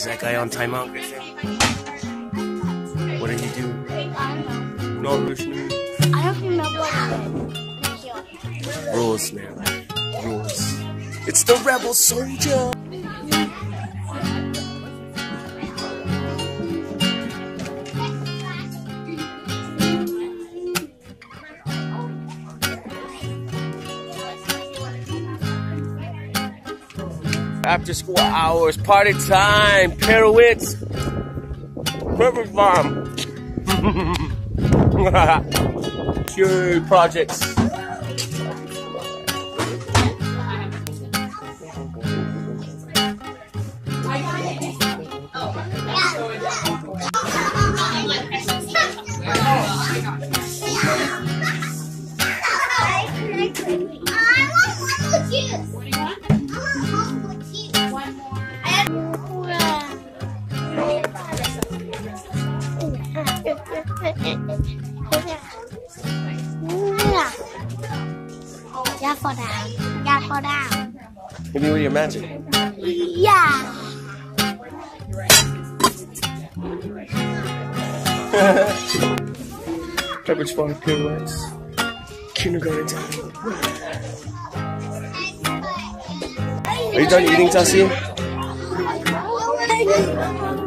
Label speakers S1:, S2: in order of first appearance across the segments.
S1: Is that guy on timeout, Griffin? What did he do? No, Rushnu.
S2: I don't remember what
S1: Rules, man. Rules. It's the rebel soldier. After school hours, party time, pirouettes, perfect bomb. Pure projects.
S2: Yeah, fall down. Yeah, fall down.
S1: Hit me with your magic.
S2: Yeah.
S1: Pepperidge Farm pirouettes. Kindergarten time. Are you done eating, Tassie? Oh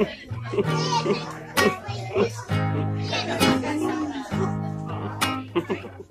S1: Thank you.